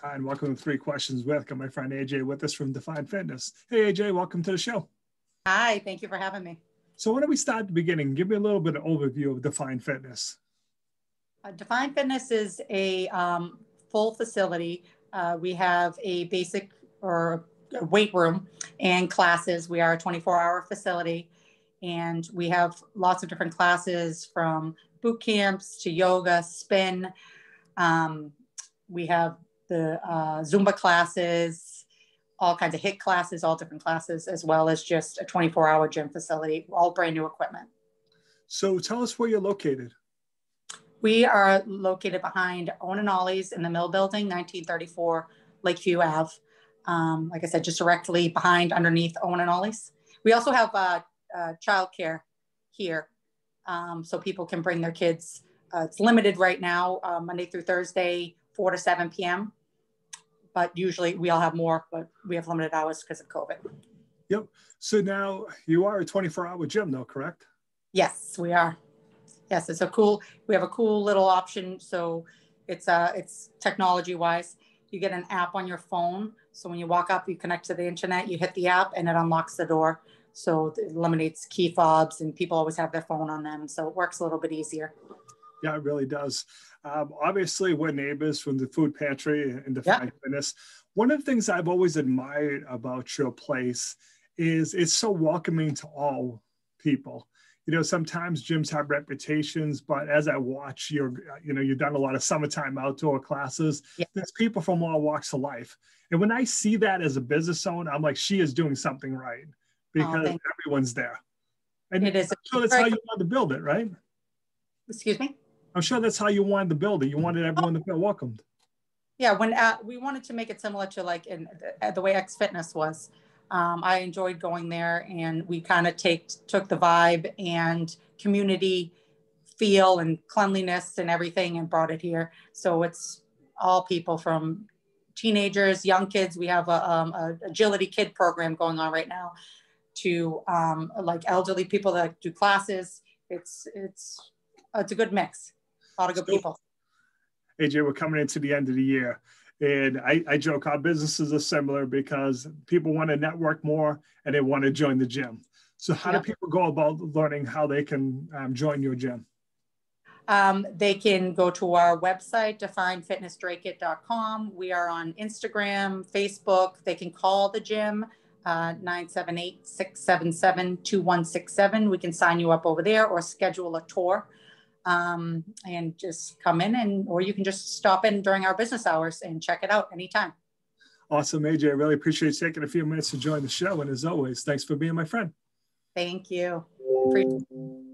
Hi, and welcome to Three Questions with. Got my friend AJ with us from Define Fitness. Hey, AJ, welcome to the show. Hi, thank you for having me. So, why don't we start at the beginning? Give me a little bit of overview of Define Fitness. Uh, Define Fitness is a um, full facility. Uh, we have a basic or weight room and classes. We are a 24 hour facility and we have lots of different classes from boot camps to yoga, spin. Um, we have the uh, Zumba classes, all kinds of HIIT classes, all different classes, as well as just a 24 hour gym facility, all brand new equipment. So tell us where you're located. We are located behind Owen and Ollie's in the Mill Building, 1934 Lakeview Ave. Um, like I said, just directly behind, underneath Owen and Ollie's. We also have uh, uh, childcare here, um, so people can bring their kids. Uh, it's limited right now, uh, Monday through Thursday, 4 to 7 p.m. But usually we all have more, but we have limited hours because of COVID. Yep. So now you are a 24 hour gym, though, correct? Yes, we are. Yes, it's a cool. We have a cool little option. So it's uh it's technology wise. You get an app on your phone. So when you walk up, you connect to the internet, you hit the app, and it unlocks the door. So it eliminates key fobs, and people always have their phone on them. So it works a little bit easier. Yeah, it really does. Um, obviously, we're neighbors from the food pantry and the yeah. Fitness. One of the things I've always admired about your place is it's so welcoming to all people. You know, sometimes gyms have reputations, but as I watch your, you know, you've done a lot of summertime outdoor classes. Yeah. There's people from all walks of life, and when I see that as a business owner, I'm like, she is doing something right oh, because oh, everyone's there. And it is. So that's how you want to build it, right? Excuse me. I'm sure that's how you wanted to build it. You wanted everyone to feel welcomed. Yeah, when uh, we wanted to make it similar to like in the, the way X Fitness was. Um, I enjoyed going there, and we kind of take took the vibe and community feel and cleanliness and everything and brought it here. So it's all people from teenagers, young kids. We have a, um, a agility kid program going on right now to um, like elderly people that do classes. It's it's it's a good mix a lot of good people. AJ, we're coming into the end of the year. And I, I joke our businesses are similar because people want to network more and they want to join the gym. So, how yeah. do people go about learning how they can um, join your gym? Um, they can go to our website, definefitnessdracut.com. We are on Instagram, Facebook. They can call the gym, uh, 978 677 2167. We can sign you up over there or schedule a tour um, and just come in and or you can just stop in during our business hours and check it out anytime. Awesome, AJ. I really appreciate taking a few minutes to join the show. And as always, thanks for being my friend. Thank you. Appreciate